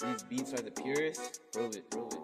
These beats are the purest. Prove it, prove it.